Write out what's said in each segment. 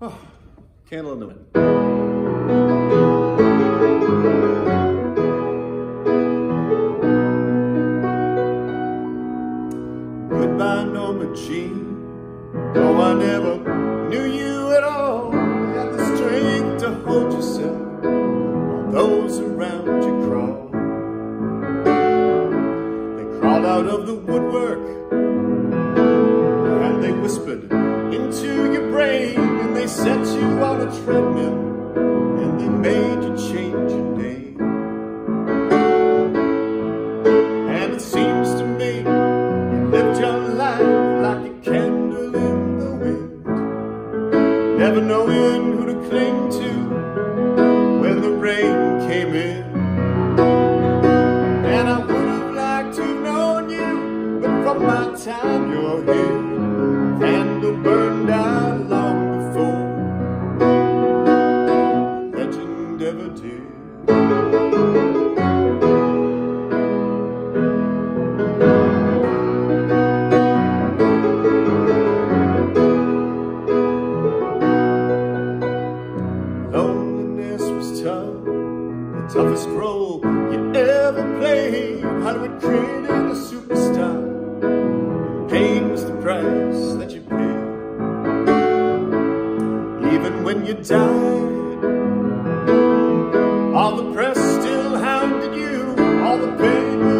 Oh, candle in the wind. Goodbye, Norma Jean. Oh, I never knew you at all. You had the strength to hold yourself while those around you crawl. They crawled out of the woodwork and they whispered into your brain they set you on a treadmill and they made you change your name. And it seems to me you lived your life like a candle in the wind, never knowing who to cling to when the rain came in. And I would have liked to have known you, but from my time you're here, ever played. Hollywood created a superstar. Pain was the price that you paid. Even when you died, all the press still hounded you. All the papers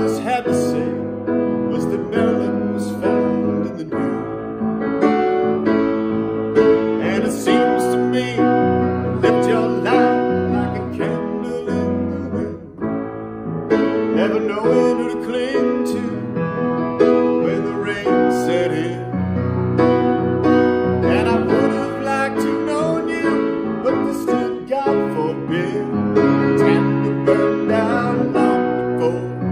knowing who to cling to when the rain set in. And I would have liked to known you, but this did God forbid. Burned down long did.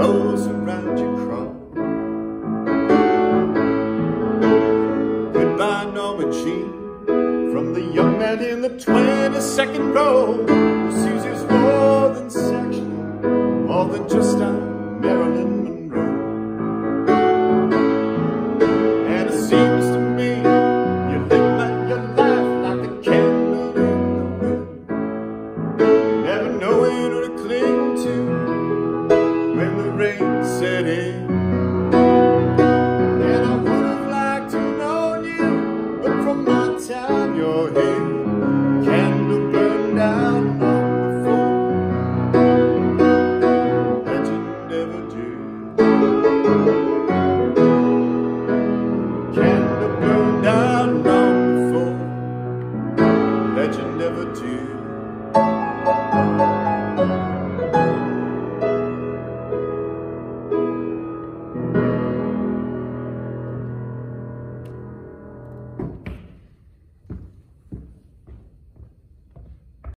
Those around you crawl. Goodbye, Norma Jean. From the young man in the 22nd row who sees more than sexual, more than just a Marilyn been burned down long before that you never do.